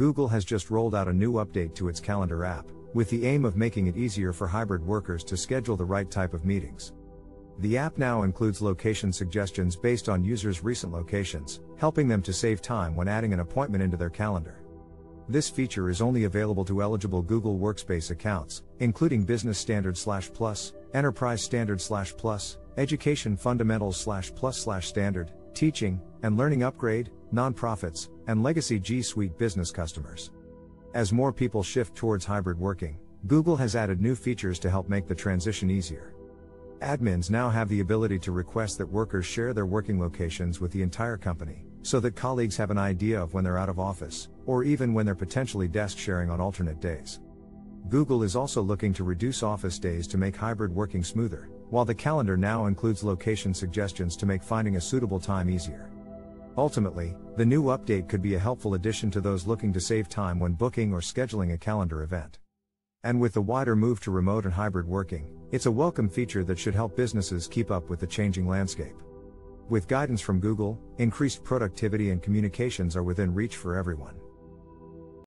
Google has just rolled out a new update to its Calendar app, with the aim of making it easier for hybrid workers to schedule the right type of meetings. The app now includes location suggestions based on users' recent locations, helping them to save time when adding an appointment into their calendar. This feature is only available to eligible Google Workspace accounts, including Business Standard slash Plus, Enterprise Standard slash Plus, Education Fundamentals slash Plus slash Standard, Teaching and Learning Upgrade, nonprofits, and legacy G Suite business customers. As more people shift towards hybrid working, Google has added new features to help make the transition easier. Admins now have the ability to request that workers share their working locations with the entire company, so that colleagues have an idea of when they're out of office, or even when they're potentially desk sharing on alternate days. Google is also looking to reduce office days to make hybrid working smoother, while the calendar now includes location suggestions to make finding a suitable time easier. Ultimately, the new update could be a helpful addition to those looking to save time when booking or scheduling a calendar event. And with the wider move to remote and hybrid working, it's a welcome feature that should help businesses keep up with the changing landscape. With guidance from Google, increased productivity and communications are within reach for everyone.